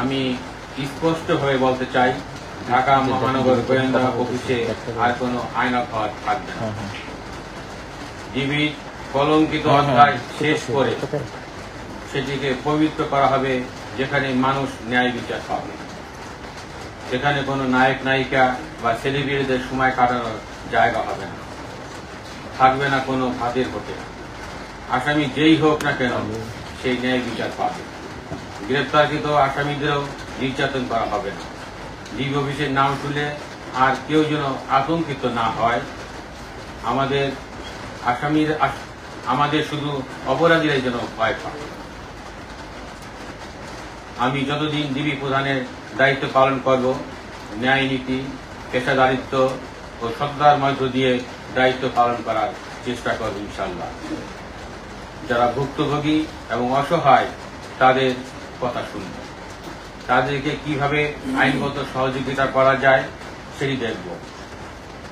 আমি স্পষ্ট হয়ে বলতে চাই ঢাকা মহানগর গোয়েন্দা অফিসে আর কোনো আইন অপরাধ থাকবে না। ডিবির কলঙ্কিত অধ্যায় শেষ করে সেটিকে পবিত্র করা হবে যেখানে মানুষ ন্যায় বিচার পাবে। যেখানে কোনো নায়ক নায়িকা বা সেলিব্রিটিদের সময় কাটানোর জায়গা হবে না। থাকবে না কোনো ভাতের হোটেল আসামি যেই হোক না কেন সেই ন্যায় বিচার পাবে। গ্রেপ্তারকৃত আসামিদেরও নির্যাতন করা হবে না। ডিবি অফিসের নাম তুলে আর কেউ যেন আতঙ্কিত না হয়। আমাদের আসামির আমাদের শুধু অপরাধীরাই যেন ভয় পায়। আমি যতদিন ডিবি প্রধানের দায়িত্ব পালন করব, ন্যায় নীতি, পেশাদারিত্ব ও সততার মধ্য দিয়ে দায়িত্ব পালন করার চেষ্টা করব ইনশাল্লাহ যারা ভুক্তভোগী এবং অসহায়, তাদের কথা শুনব। তাদেরকে কীভাবে আইনগত সহযোগিতা করা যায় সেটি দেখব।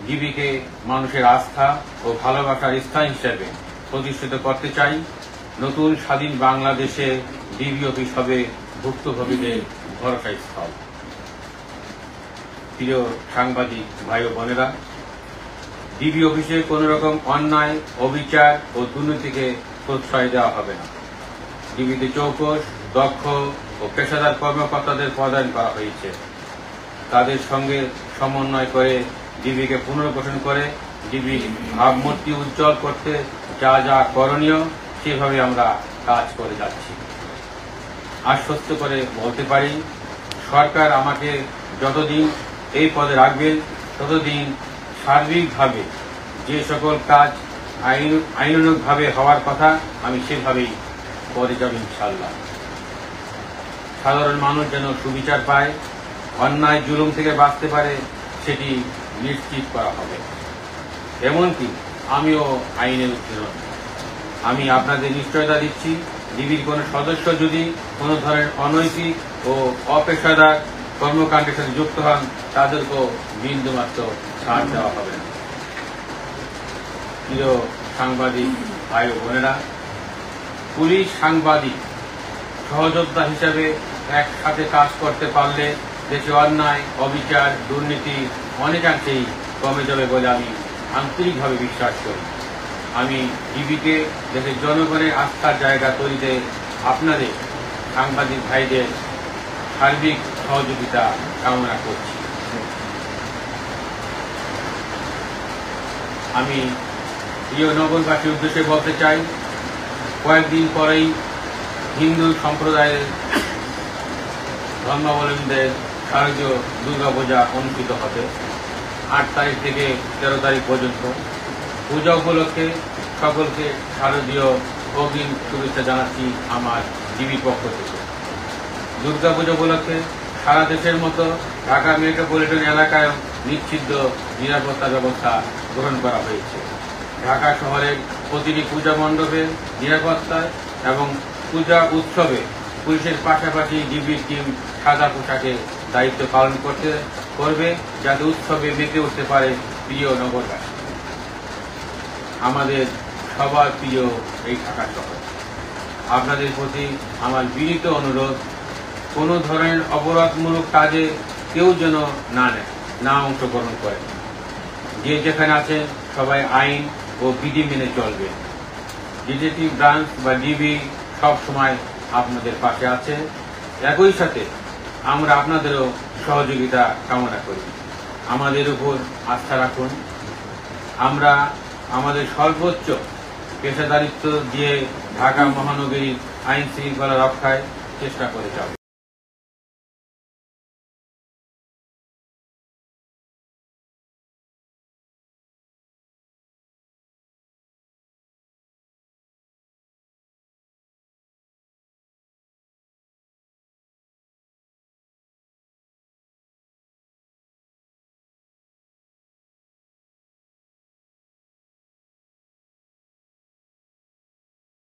ডিবিকে মানুষের আস্থা ও ভালোবাসার স্থান হিসেবে প্রতিষ্ঠিত করতে চাই। নতুন স্বাধীন বাংলাদেশে ডিবি অফিস হবে, ভুক্তভোগীদের ভরসা স্থল প্রিয় সাংবাদিক ভাই বোনেরা, ডিবি অফিসে কোন রকম অন্যায়, অবিচার ও দুর্নীতিকে প্রশ্রয় দেওয়া হবে না। ডিবিতে চৌকস দক্ষ ও পেশাদার কর্মকর্তাদের পদায়ন করা হয়েছে। তাদের সঙ্গে সমন্বয় করে ডিবিকে পুনর্গঠন করে ডিবি ভাবমূর্তি উজ্জ্বল করতে যা যা করণীয়, সেভাবে আমরা কাজ করে যাচ্ছি। আশ্বস্ত করে বলতে পারি, সরকার আমাকে যতদিন এই পদে রাখবেন ততদিন সার্বিকভাবে যে সকল কাজ আইন আইনানুগভাবে হওয়ার কথা আমি সেভাবেই করে যাব ইনশাল্লাহ সাধারণ মানুষ যেন সুবিচার পায়, অন্যায় জুলুম থেকে বাঁচতে পারে, সেটি নিশ্চিত করা হবে। এমনকি আমিও আইনের উত্তীর্ণ আমি আপনাদের নিশ্চয়তা দিচ্ছি ডিবির কোন সদস্য যদি কোনো ধরনের অনৈতিক ও অপেশাদার কর্মকাণ্ডের সাথে যুক্ত হন, তাদেরকেও বিন্দুমাত্র ছাড় দেওয়া হবে না। প্রিয় সাংবাদিক ভাই বোনেরা, পুলিশ সাংবাদিক সহযোদ্ধা হিসেবে একসাথে কাজ করতে পারলে দেশে অন্যায়, অবিচার, দুর্নীতি অনেকাংশেই কমে যাবে বলে আমি আন্তরিকভাবে বিশ্বাস করি। আমি ডিবিকে, দেশের জনগণের আস্থার জায়গা তৈরিতে আপনাদের সাংবাদিক ভাইদের সার্বিক সহযোগিতা কামনা করছি। আমি প্রিয় নগরবাসীর উদ্দেশ্যে বলতে চাই, কয়েকদিন পরেই হিন্দু সম্প্রদায়ের ধর্মাবলম্বীদের শারদীয় দুর্গাপূজা অনুষ্ঠিত হবে আট তারিখ থেকে তেরো তারিখ পর্যন্ত। পূজা উপলক্ষে সকলকে শারদীয় অগ্রিম শুভেচ্ছা জানাচ্ছি আমার ডিবির পক্ষ থেকে। দুর্গাপূজা উপলক্ষে সারা দেশের মতো ঢাকা মেট্রোপলিটন এলাকায় নিশ্চিদ্ধ নিরাপত্তা ব্যবস্থা গ্রহণ করা হয়েছে। ঢাকা শহরের প্রতিটি পূজা মণ্ডপে নিরাপত্তায় এবং পূজা উৎসবে পুলিশের পাশাপাশি ডিবির টিম সাদা পোশাকে দায়িত্ব পালন করতে করবে যাতে উৎসবে মেতে উঠতে পারে প্রিয় নগরবাসী। আমাদের সবার প্রিয় এই ঢাকা শহর। আপনাদের প্রতি আমার বিনীত অনুরোধ, কোনো ধরনের অপরাধমূলক কাজে কেউ যেন না নেয়, না অংশগ্রহণ করে। যে যেখানে আছে, সবাই আইন ও বিধি মেনে চলবে। ডিটেকটিভ ব্রাঞ্চ বা ডিবি সব সময় আপনাদের পাশে আছে। একই সাথে আমরা আপনাদেরও সহযোগিতা কামনা করি। আমাদের উপর আস্থা রাখুন। আমরা আমাদের সর্বোচ্চ পেশাদারিত্ব দিয়ে ঢাকা মহানগরীর আইন শৃঙ্খলা রক্ষায় চেষ্টা করে যাব।